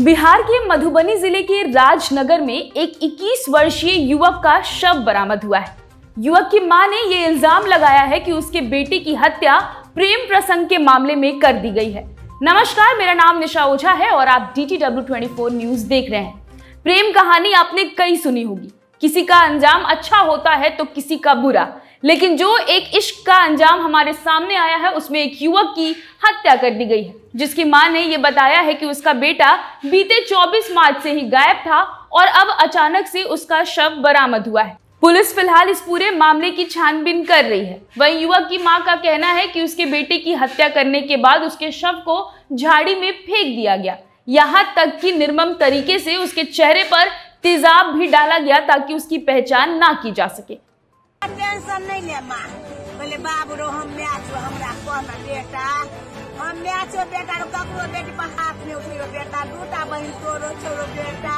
बिहार के मधुबनी ज़िले के राजनगर में एक 21 वर्षीय युवक का शव बरामद हुआ है। युवक की माँ ने ये इल्ज़ाम लगाया है कि उसके बेटे की हत्या प्रेम प्रसंग के मामले में कर दी गई है। नमस्कार, मेरा नाम निशा ओझा है और आप डी टी न्यूज़ देख रहे हैं। प्रेम कहानी आपने कई सुनी होगी। किसी का अंजाम अच्छा होता है तो किसी का बुरा। लेकिन जो एक इश्क का अंजाम हमारे सामने आया है, उसमें एक युवक की हत्या कर दी गई है, जिसकी माँ ने यह बताया है कि उसका बेटा बीते 24 मार्च से ही गायब था और अब अचानक से उसका शव बरामद हुआ है। पुलिस फ़िलहाल इस पूरे मामले की छानबीन कर रही है। वहीं युवक की माँ का कहना है कि उसके बेटे की हत्या करने के बाद उसके शव को झाड़ी में फेंक दिया गया। यहाँ तक कि निर्मम तरीके से उसके चेहरे पर तेजाब भी डाला गया ताकि उसकी पहचान ना की जा सके। टेंशन नहीं ले माँ। बोले, बाबू रो, हम मैं छो हमरा कहना बेटा। हम बेटा नहीं उठियो बेटा। छोरो बेटा।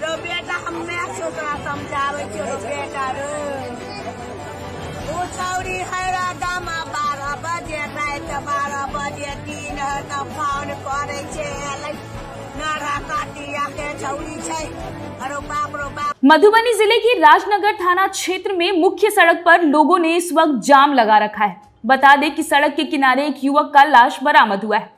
बेटा बेटा है बारह बजे रात बारह दिन मधुबनी ज़िले की राजनगर थाना क्षेत्र में मुख्य सड़क पर लोगों ने इस वक्त जाम लगा रखा है। बता दें कि सड़क के किनारे एक युवक का लाश बरामद हुआ है।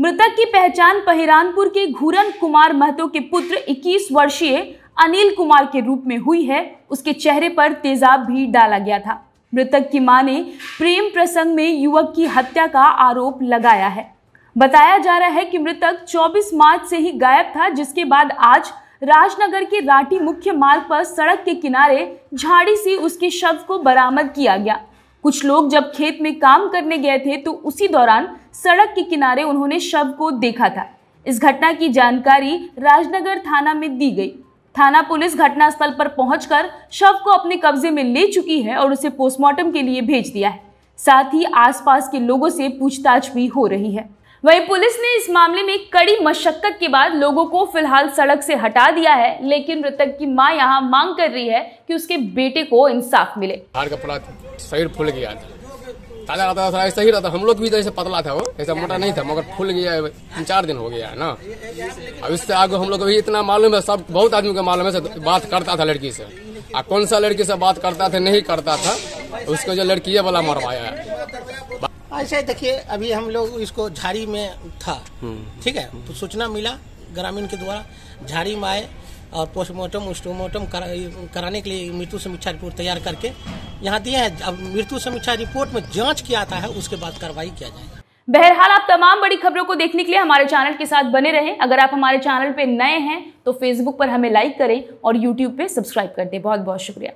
मृतक की पहचान पहिरानपुर के घूरन कुमार महतो के पुत्र 21 वर्षीय अनिल कुमार के रूप में हुई है। उसके चेहरे पर तेजाब भी डाला गया था। मृतक की माँ ने प्रेम प्रसंग में युवक की हत्या का आरोप लगाया है। बताया जा रहा है कि मृतक 24 मार्च से ही गायब था, जिसके बाद आज राजनगर के राठी मुख्य मार्ग पर सड़क के किनारे झाड़ी से उसके शव को बरामद किया गया। कुछ लोग जब खेत में काम करने गए थे तो उसी दौरान सड़क के किनारे उन्होंने शव को देखा था। इस घटना की जानकारी राजनगर थाना में दी गई। थाना पुलिस घटनास्थल पर पहुंचकर शव को अपने कब्जे में ले चुकी है और उसे पोस्टमार्टम के लिए भेज दिया है। साथ ही आसपास के लोगों से पूछताछ भी हो रही है। वहीं पुलिस ने इस मामले में कड़ी मशक्कत के बाद लोगों को फ़िलहाल सड़क से हटा दिया है, लेकिन मृतक की माँ यहाँ मांग कर रही है कि उसके बेटे को इंसाफ मिले। शरीर फूल गया था। ताज़ा रहता था ऐसा ही रहता हम लोग भी जैसे पतला था वो, ऐसा मोटा नहीं था, मगर फूल गया है, तीन चार दिन हो गया है ना। अब इससे आगे हम लोग इतना मालूम है, सब बहुत आदमी को मालूम है बात करता था लड़की से। आ, कौन सा लड़की से बात करता था, नहीं करता था, उसको जो लड़की वाला मरवाया है। ऐसे देखिए अभी हम लोग इसको झाड़ी में था। ठीक है? तो सूचना मिला ग्रामीण के द्वारा झाड़ी में आए और पोस्टमार्टम उस्टमार्टम करा, कराने के लिए मृत्यु समीक्षा रिपोर्ट तैयार करके यहाँ दिए हैं। अब मृत्यु समीक्षा रिपोर्ट में जाँच किया आता है उसके बाद कार्रवाई किया जाएगा। बहरहाल आप तमाम बड़ी खबरों को देखने के लिए हमारे चैनल के साथ बने रहें। अगर आप हमारे चैनल पे नए हैं तो फेसबुक पर हमें लाइक करें और यूट्यूब पे सब्सक्राइब कर दें। बहुत बहुत शुक्रिया।